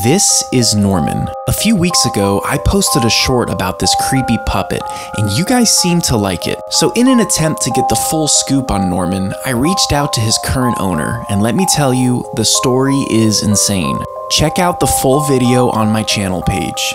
This is Norman. A few weeks ago, I posted a short about this creepy puppet, and you guys seemed to like it. So, in an attempt to get the full scoop on Norman, I reached out to his current owner, and let me tell you, the story is insane. Check out the full video on my channel page.